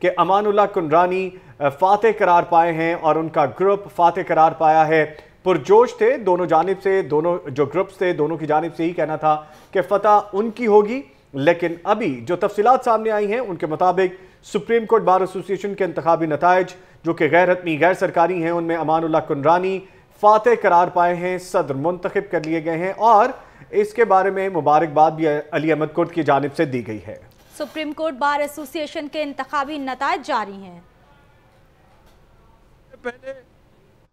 کہ امان اللہ کنرانی فاتح قرار پائے ہیں اور ان کا گروپ فاتح قرار پایا ہے۔ پرجوش تھے دونوں جانب سے، دونوں جو گروپس تھے دونوں کی جانب سے ہی کہنا تھا کہ فتح ان کی ہوگی، لیکن ابھی جو تفصیلات سامنے آئی ہیں ان کے مطابق سپریم کورٹ بار ایسوسیشن کے انتخابی نتائج، جو کہ غیر حتمی، غیر سرکاری ہیں، ان میں امان اللہ کنرانی فاتح قرار پائے ہیں، صدر منتخب کر لیے گئے ہیں اور اس کے بارے میں مبارکباد بھی علی احمد کورٹ کی جانب سے دی گئی ہے۔ سپریم کورٹ بار ایسوسیشن کے انتخابی نتائج جاری ہیں۔ پہلے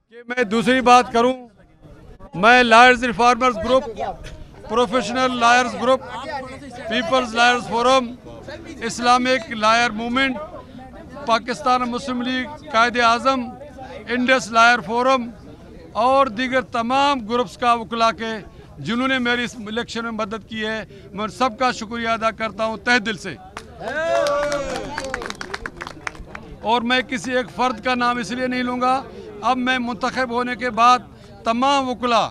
کہ میں دوسری بات کروں، میں lawyers reformers group, professional lawyers group, peoples lawyers forum, Islamic lawyer movement, Pakistan Muslim League, Quaid Azam, Indus lawyer forum اور دیگر تمام گروپس کا وکلا کے جنہوں نے میری اس الیکشن میں مدد کی ہے، میں سب کا شکریہ ادا کرتا ہوں تہ دل سے۔ اور میں کسی ایک فرد کا نام اس لیے نہیں لوں گا، اب میں منتخب ہونے کے بعد تمام وکلا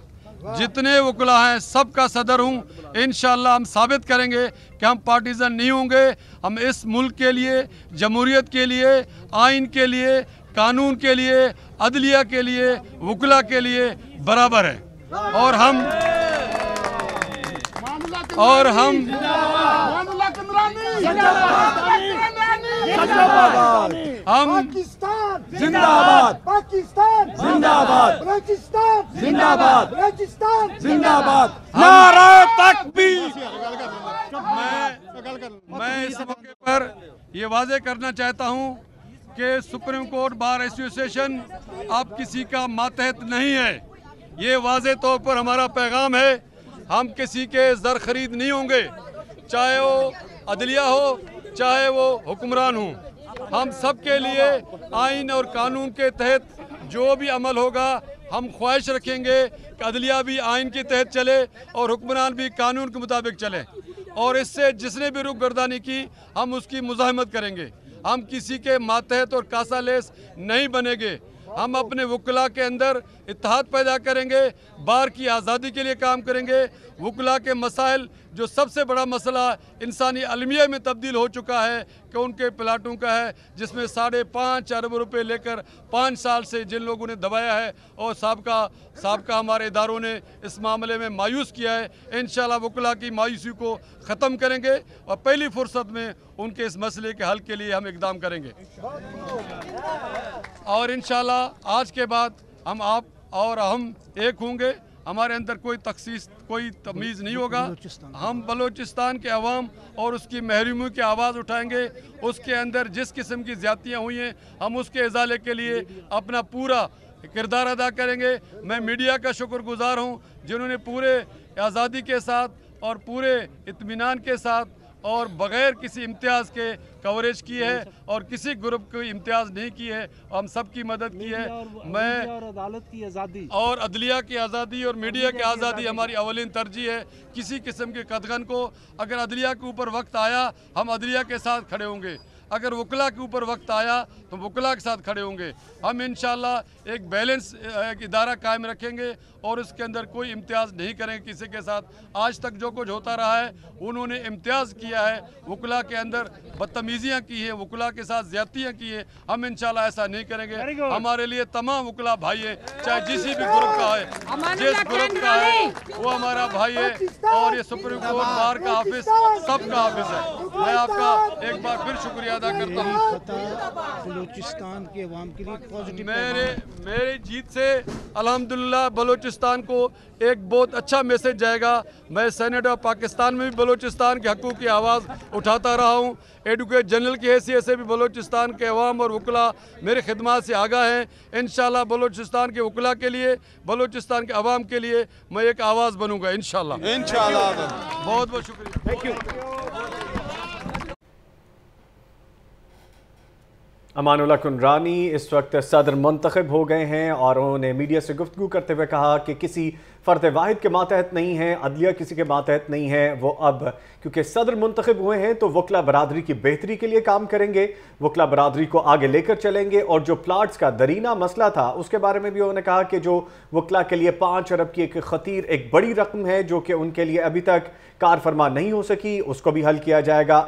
جتنے وکلا ہیں، سب کا صدر ہوں۔ انشاءاللہ ہم ثابت کریں گے کہ ہم پارٹیزن نہیں ہوں گے۔ ہم اس ملک کے لیے، جمہوریت کے لیے، آئین کے لیے، قانون کے لیے، عدلیہ کے لیے وکلا کے لیے برابر ہیں۔ اور ہم اور ہم ہم پاکستان زندہ آباد پاکستان زندہ آباد بلوچستان زندہ آباد بلوچستان زندہ آباد نعرہ تکبیر۔ میں میں اس موقع پر یہ واضح کرنا چاہتا ہوں کہ سپریم کورٹ بار ایسوسیشن آپ کسی کا ماتحت نہیں ہے۔ یہ واضح طور پر ہمارا پیغام ہے۔ ہم کسی کے زر خرید نہیں ہوں گے۔ چاہے وہ عدلیہ ہو، چاہے وہ حکمران ہوں۔ ہم سب کے لیے آئین اور قانون کے تحت جو بھی عمل ہوگا، ہم خواہش رکھیں گے کہ عدلیہ بھی آئین کے تحت چلے اور حکمران بھی قانون کے مطابق چلے۔ اور اس سے جس نے بھی رخ گردانی کی، ہم اس کی مزاحمت کریں گے۔ ہم کسی کے ماتحت اور کاسا لیس نہیں بنے گے۔ ہم اپنے وکلا کے اندر اتحاد پیدا کریں گے، بار کی آزادی کے لیے کام کریں گے۔ وکلا کے مسائل جو سب سے بڑا مسئلہ انسانی علمیہ میں تبدیل ہو چکا ہے کہ ان کے پلاٹوں کا ہے، جس میں ساڑھے پانچ ارب روپے لے کر پانچ سال سے جن لوگوں نے دبایا ہے اور سابقہ سابقہ ہمارے اداروں نے اس معاملے میں مایوس کیا ہے۔ انشاءاللہ وکلا کی مایوسی کو ختم کریں گے اور پہلی فرصت میں ان کے اس مسئلے کے حل کے لیے ہم اقدام کریں گے۔ اور انشاءاللہ آج کے بعد ہم آپ اور ہم ایک ہوں گے۔ ہمارے اندر کوئی تخصیص کوئی تمیز نہیں ہوگا۔ ہم بلوچستان کے عوام اور اس کی محرومیوں کی آواز اٹھائیں گے۔ اس کے اندر جس قسم کی زیادتیاں ہوئی ہیں ہم اس کے ازالے کے لیے اپنا پورا کردار ادا کریں گے۔ میں میڈیا کا شکر گزار ہوں جنہوں نے پورے آزادی کے ساتھ اور پورے اطمینان کے ساتھ اور بغیر کسی امتیاز کے کوریج کی ہے اور کسی گروپ کو امتیاز نہیں کی ہے ہم سب کی مدد کی ہے۔ میں عدالت کی آزادی۔ اور عدلیہ کی آزادی اور میڈیا کی آزادی۔ ہماری اولین ترجیح ہے۔ کسی قسم کے قدغن کو اگر عدلیہ کے اوپر وقت آیا ہم عدلیہ کے ساتھ کھڑے ہوں گے۔ اگر وکلا کے اوپر وقت آیا تو وکلا کے ساتھ کھڑے ہوں گے۔ ہم انشاءاللہ ایک بیلنس ایک ادارہ قائم رکھیں گے اور اس کے اندر کوئی امتیاز نہیں کریں گے کسی کے ساتھ۔ آج تک جو کچھ ہوتا رہا ہے انہوں نے امتیاز کیا ہے۔ وکلا کے اندر بدتمیزیاں کی ہیں وکلا کے ساتھ زیادتیاں کی ہیں۔ ہم انشاءاللہ ایسا نہیں کریں گے۔ ہمارے لیے تمام وکلا بھائی ہیں چاہے جسی بھی گروپ کا ہے جس گروپ کا ہے وہ ہمارا بھائی ہے اور یہ سپریم کورٹ بار کا حافظ سب کا حافظ ہے۔ میں آپ کا ایک بار پھر شکریہ ادا کرتا ہوں۔ بلوچستان کے عوام کے لیے پازیٹیو میرے میری جیت سے الحمدللہ بلوچستان کو ایک بہت اچھا میسج جائے گا۔ میں سینیٹ آف پاکستان میں بھی بلوچستان کے حقوق کی آواز اٹھاتا رہا ہوں۔ ایڈوکیٹ جنرل کی حیثیت سے بھی بلوچستان کے عوام اور وکلا میرے خدمات سے آگاہ ہیں۔ انشاءاللہ بلوچستان کے وکلا کے لیے بلوچستان کے عوام کے لیے میں ایک آواز بنوں گا انشاءاللہ۔ انشاءاللہ۔ بہت بہت شکریہ۔ امان اللہ کنرانی اس وقت صدر منتخب ہو گئے ہیں اور انہوں نے میڈیا سے گفتگو کرتے ہوئے کہا کہ کسی فرد واحد کے ماتحت نہیں ہے عدلیہ کسی کے ماتحت نہیں ہے وہ اب کیونکہ صدر منتخب ہوئے ہیں تو وکلا برادری کی بہتری کے لیے کام کریں گے وکلا برادری کو آگے لے کر چلیں گے اور جو پلاٹس کا درینہ مسئلہ تھا اس کے بارے میں بھی انہوں نے کہا کہ جو وکلا کے لیے پانچ ارب کی ایک خطیر، ایک بڑی رقم ہے جو کہ ان کے لیے ابھی تک کار فرما نہیں ہو سکی، اس کو بھی حل کیا جائے گا۔